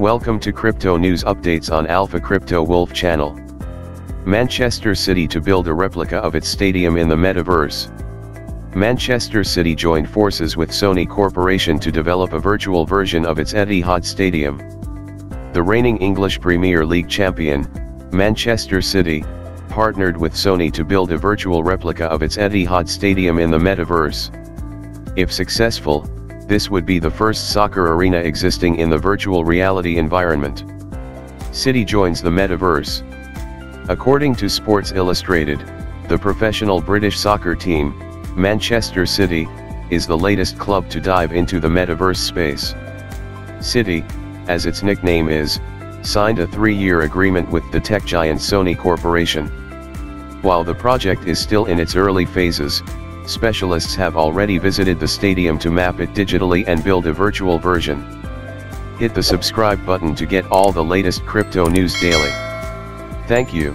Welcome to Crypto News Updates on Alpha Crypto Wolf channel. Manchester City to build a replica of its stadium in the metaverse. Manchester City joined forces with Sony Corporation to develop a virtual version of its Etihad Stadium. The reigning English Premier League champion, Manchester City, partnered with Sony to build a virtual replica of its Etihad Stadium in the metaverse. If successful, this would be the first soccer arena existing in the virtual reality environment. City joins the metaverse. According to Sports Illustrated, the professional British soccer team, Manchester City, is the latest club to dive into the metaverse space. City, as its nickname is, signed a three-year agreement with the tech giant Sony Corporation. While the project is still in its early phases, specialists have already visited the stadium to map it digitally and build a virtual version. Hit the subscribe button to get all the latest crypto news daily. Thank you.